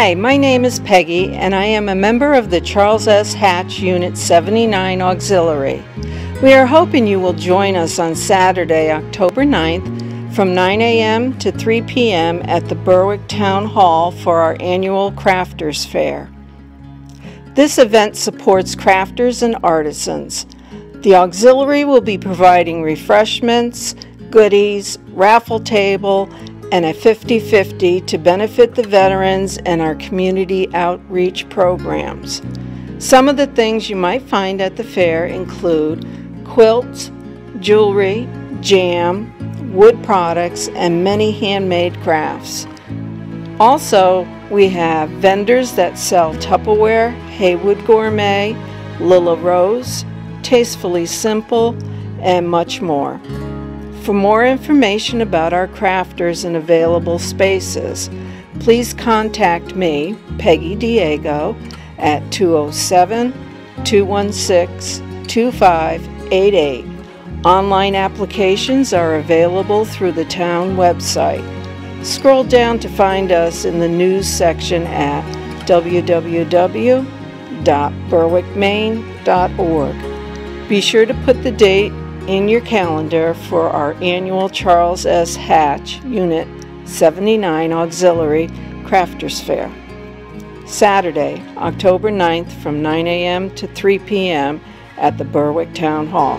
Hi, my name is Peggy, and I am a member of the Charles S. Hatch Unit 79 Auxiliary. We are hoping you will join us on Saturday, October 9th from 9 a.m. to 3 p.m. at the Berwick Town Hall for our annual Crafters Fair. This event supports crafters and artisans. The auxiliary will be providing refreshments, goodies, raffle table, and a 50 50 to benefit the veterans and our community outreach programs. Some of the things you might find at the fair include quilts, jewelry, jam, wood products, and many handmade crafts. Also, we have vendors that sell Tupperware, Haywood Gourmet, Lilla Rose, Tastefully Simple, and much more. For more information about our crafters and available spaces, please contact me, Peggy Diego, at 207 216 2588. Online applications are available through the town website. Scroll down to find us in the news section at www.berwickmaine.org. Be sure to put the date in your calendar for our annual Charles S. Hatch Unit 79 Auxiliary Crafters Fair. Saturday, October 9th from 9 a.m. to 3 p.m. at the Berwick Town Hall.